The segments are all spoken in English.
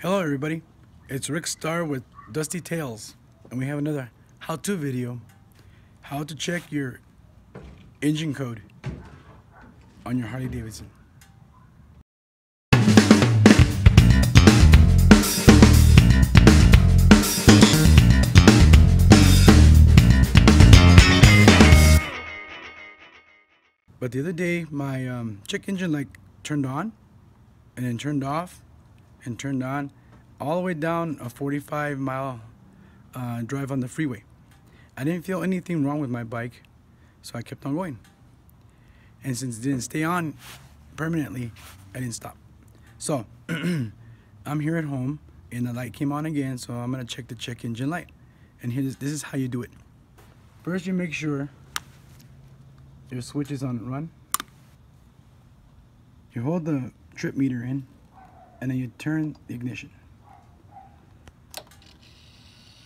Hello everybody, it's Rick Starr with Dusty Tales and we have another how-to video how to check your engine code on your Harley Davidson. But the other day my um, check engine light turned on and then turned off and turned on all the way down a 45 mile uh, drive on the freeway. I didn't feel anything wrong with my bike, so I kept on going. And since it didn't stay on permanently, I didn't stop. So I'm here at home and the light came on again, so I'm gonna check the check engine light. And here's, this is how you do it. First you make sure your switch is on run. You hold the trip meter in and then you turn the ignition.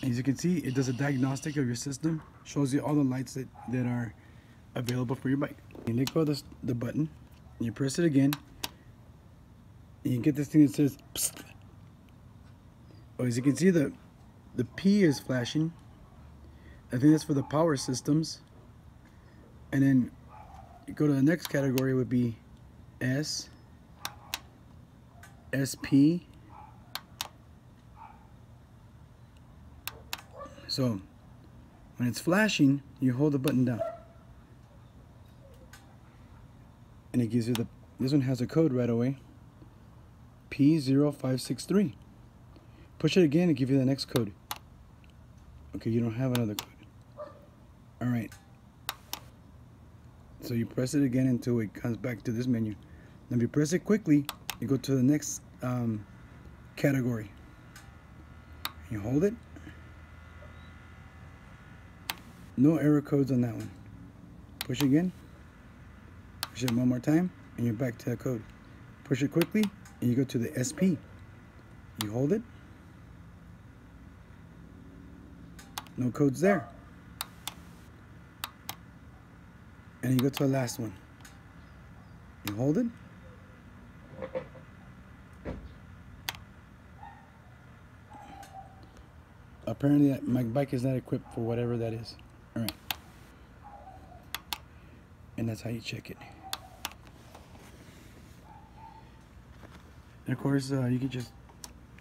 As you can see, it does a diagnostic of your system, shows you all the lights that, that are available for your bike. You let go of the, the button, you press it again, you get this thing that says Psst. Oh, as you can see, the, the P is flashing. I think that's for the power systems. And then you go to the next category would be S, SP, So when it's flashing, you hold the button down. And it gives you the, this one has a code right away. P0563. Push it again and give you the next code. Okay, you don't have another code. All right. So you press it again until it comes back to this menu. Then if you press it quickly, you go to the next um, category. You hold it no error codes on that one. Push again. Push it one more time, and you're back to the code. Push it quickly, and you go to the SP. You hold it. No codes there. And you go to the last one. You hold it. Apparently my bike is not equipped for whatever that is. All right. And that's how you check it. And of course, uh, you can just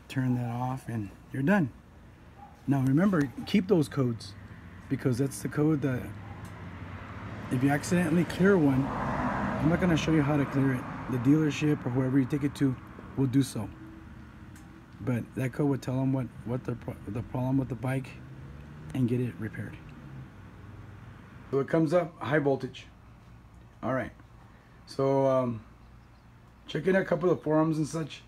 turn that off and you're done. Now remember, keep those codes because that's the code that if you accidentally clear one, I'm not going to show you how to clear it. The dealership or whoever you take it to will do so. But that code would tell them what, what the, the problem with the bike and get it repaired. So it comes up high voltage. All right. So um, checking a couple of forums and such.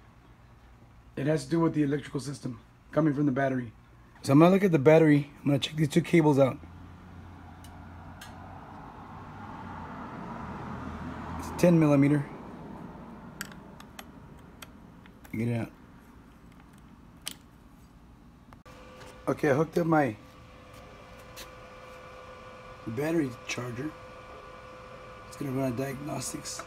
It has to do with the electrical system coming from the battery. So I'm gonna look at the battery. I'm gonna check these two cables out. It's 10 millimeter. Get it out. Okay, I hooked up my battery charger. It's to run a diagnostics.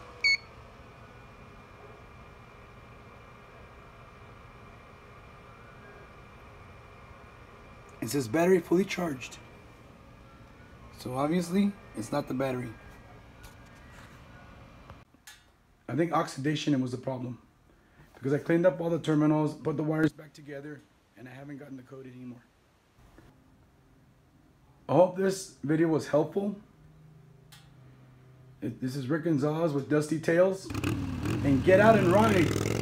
It says battery fully charged. So obviously, it's not the battery. I think oxidation was the problem. Because I cleaned up all the terminals, put the wires back together, and I haven't gotten the code anymore. I hope this video was helpful. This is Rick Gonzalez with Dusty Tales. And get out and ride.